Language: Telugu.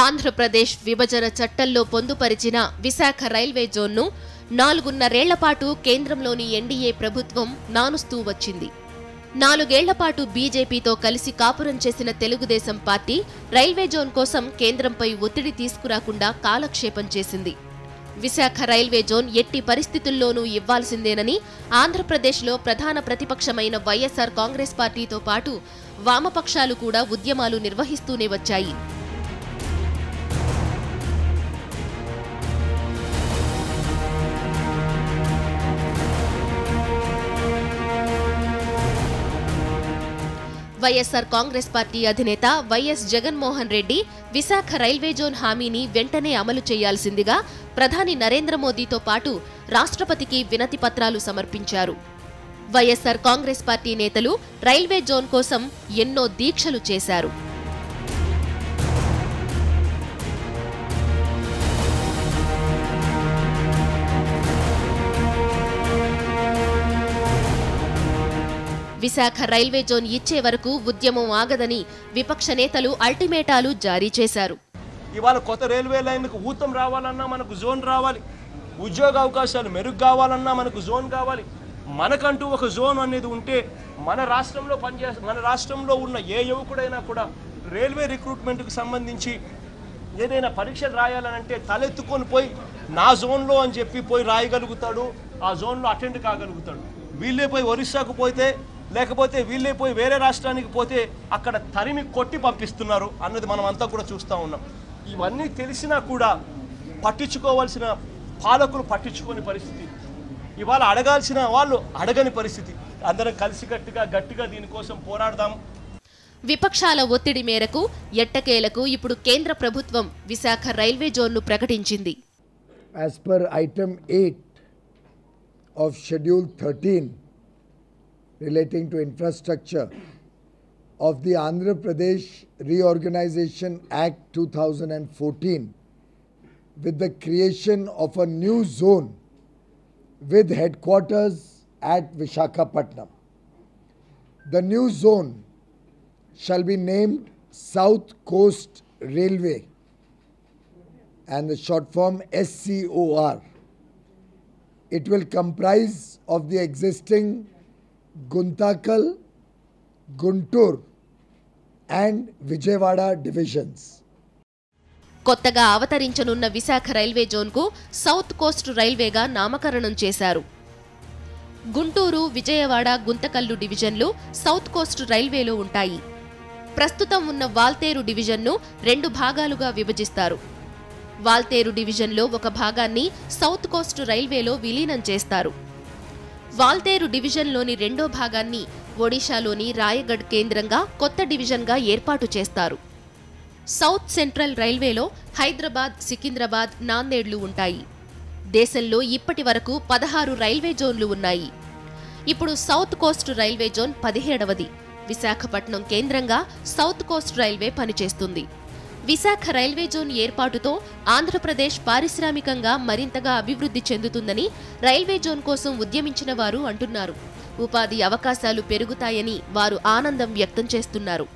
ఆంధ్రప్రదేశ్ విభజన చట్టంలో పొందుపరిచిన విశాఖ రైల్వే జోన్ను నాలుగున్నరేళ్ళపాటు కేంద్రంలోని ఎన్డీఏ ప్రభుత్వం నానుస్తూ వచ్చింది. నాలుగేళ్ళపాటు బీజేపీతో కలిసి కాపురం చేసిన తెలుగుదేశం పార్టీ రైల్వే జోన్ కోసం కేంద్రంపై ఒత్తిడి తీసుకురాకుండా కాలక్షేపం చేసింది. విశాఖ రైల్వే జోన్ ఎట్టి పరిస్థితుల్లోనూ ఇవ్వాల్సిందేనని ఆంధ్రప్రదేశ్లో ప్రధాన ప్రతిపక్షమైన వైఎస్సార్ కాంగ్రెస్ పార్టీతో పాటు వామపక్షాలు కూడా ఉద్యమాలు నిర్వహిస్తూనే వచ్చాయి. వైఎస్సార్ కాంగ్రెస్ పార్టీ అధినేత వైఎస్ జగన్మోహన్ రెడ్డి విశాఖ రైల్వే జోన్ హామీని వెంటనే అమలు చేయాల్సిందిగా ప్రధాని నరేంద్ర మోదీతో పాటు రాష్ట్రపతికి వినతి పత్రాలు సమర్పించారు. వైఎస్సార్ కాంగ్రెస్ పార్టీ నేతలు రైల్వే జోన్ కోసం ఎన్నో దీక్షలు చేశారు. విశాఖ రైల్వే జోన్ ఇచ్చే వరకు ఉద్యమం ఆగదని విపక్ష నేతలు అల్టిమేటాలు జారీ చేశారు. ఇవాళ కొత్త రైల్వే లైన్కు ఊతం రావాలన్నా మనకు జోన్ రావాలి. ఉద్యోగ అవకాశాలు మెరుగు కావాలన్నా మనకు జోన్ కావాలి. మనకంటూ ఒక జోన్ అనేది ఉంటే మన రాష్ట్రంలో పనిచే మన రాష్ట్రంలో ఉన్న ఏ యువకుడైనా కూడా రైల్వే రిక్రూట్మెంట్కి సంబంధించి ఏదైనా పరీక్షలు రాయాలనంటే తలెత్తుకొని పోయి నా జోన్లో అని చెప్పి పోయి రాయగలుగుతాడు ఆ జోన్లో అటెండ్ కాగలుగుతాడు. వీళ్ళే పోయి ఒరిస్సాకు పోతే లేకపోతే వీళ్ళే పోయి వేరే రాష్ట్రానికి పోతే అక్కడ తరిమి కొట్టి పంపిస్తున్నారు అన్నది మనం అంతా కూడా చూస్తూ ఉన్నాం. ఇవన్నీ తెలిసినా కూడా పట్టించుకోవాల్సిన పాలకులు పట్టించుకోని పరిస్థితి. ఇవాళ అడగాల్సిన వాళ్ళు అడగని పరిస్థితి. అందరం కలిసికట్టుగా గట్టిగా దీనికోసం పోరాడదాం. విపక్షాల ఒత్తిడి మేరకు ఎట్టకేలకు ఇప్పుడు కేంద్ర ప్రభుత్వం విశాఖ రైల్వే జోన్ను ప్రకటించింది. As per item 8 of schedule 13 relating to infrastructure of the Andhra Pradesh Reorganization Act 2014 with the creation of a new zone with headquarters at Vishakhapatnam. The new zone shall be named South Coast Railway and the short form SCOR. It will comprise of the existing Guntakal Guntur and Vijayawada divisions కొత్తగా అవతరించనున్న విశాఖ రైల్వే జోన్కు సౌత్ కోస్ట్ రైల్వేగా నామకరణం చేశారు. గుంటూరు విజయవాడ గుంతకల్లు డివిజన్లు సౌత్ కోస్ట్ రైల్వేలో ఉంటాయి. ప్రస్తుతం ఉన్న వాల్తేరు డివిజన్ను రెండు భాగాలుగా విభజిస్తారు. వాల్తేరు డివిజన్లో ఒక భాగాన్ని సౌత్ కోస్ట్ రైల్వేలో విలీనం చేస్తారు. వాల్తేరు డివిజన్లోని రెండో భాగాన్ని ఒడిశాలోని రాయగఢ్ కేంద్రంగా కొత్త డివిజన్గా ఏర్పాటు చేస్తారు. సౌత్ సెంట్రల్ రైల్వేలో హైదరాబాద్ సికింద్రాబాద్ నాందేడ్లు ఉంటాయి. దేశంలో ఇప్పటి వరకు పదహారు రైల్వే జోన్లు ఉన్నాయి. ఇప్పుడు సౌత్ కోస్ట్ రైల్వే జోన్ పదిహేడవది. విశాఖపట్నం కేంద్రంగా సౌత్ కోస్ట్ రైల్వే పనిచేస్తుంది. విశాఖ రైల్వే జోన్ ఏర్పాటుతో ఆంధ్రప్రదేశ్ పారిశ్రామికంగా మరింతగా అభివృద్ధి చెందుతుందని రైల్వే జోన్ కోసం ఉద్యమించిన వారు అంటున్నారు. ఉపాధి అవకాశాలు పెరుగుతాయని వారు ఆనందం వ్యక్తం చేస్తున్నారు.